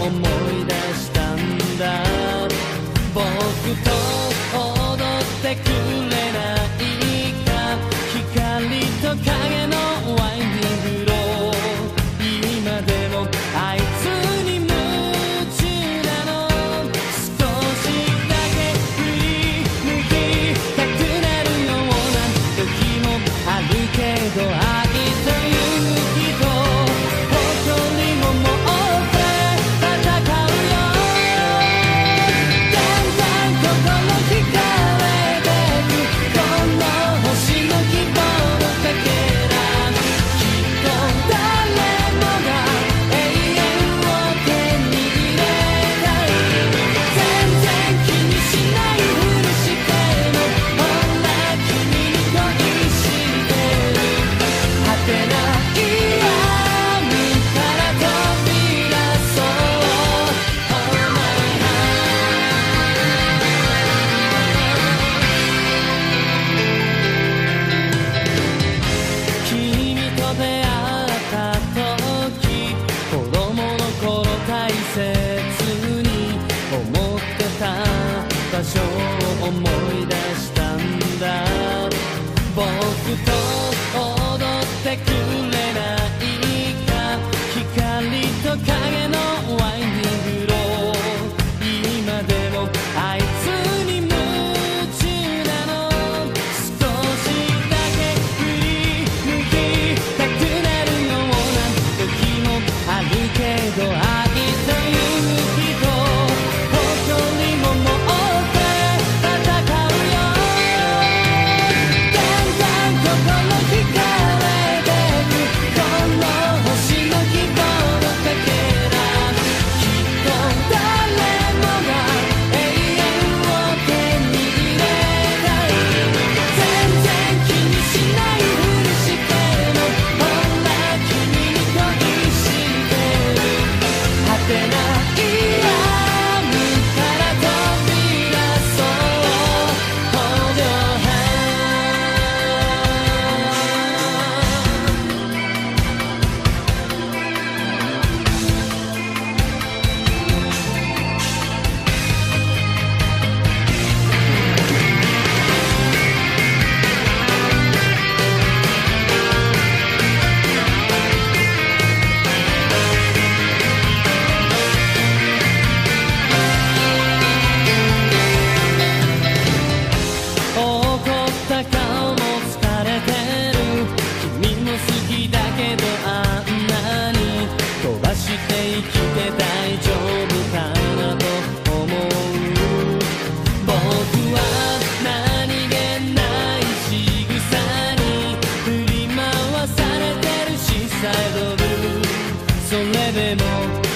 思い出したんだ。僕と踊ってくれないか。光と影思い出したんだ。僕とだけどあんなに飛ばして生きて大丈夫かなと思う僕は何気ない仕草に振り回されてるシドブそれでも